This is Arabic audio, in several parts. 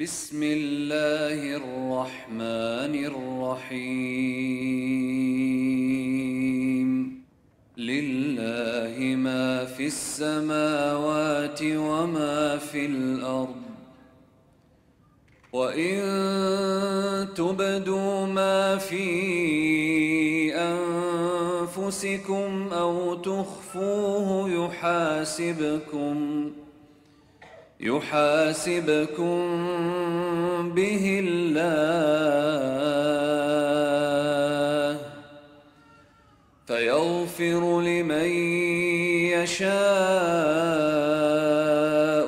بسم الله الرحمن الرحيم. لله ما في السماوات وما في الأرض. وإن تبدوا ما في أنفسكم أو تخفوه يحاسبكم. يحاسبكم به الله فيغفر لمن يشاء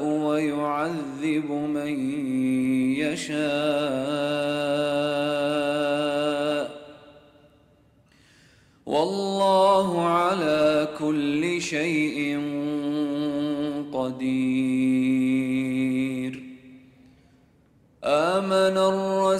ويعذب من يشاء والله على كل شيء قدير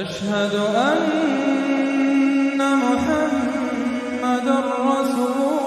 أشهد أن محمد رسول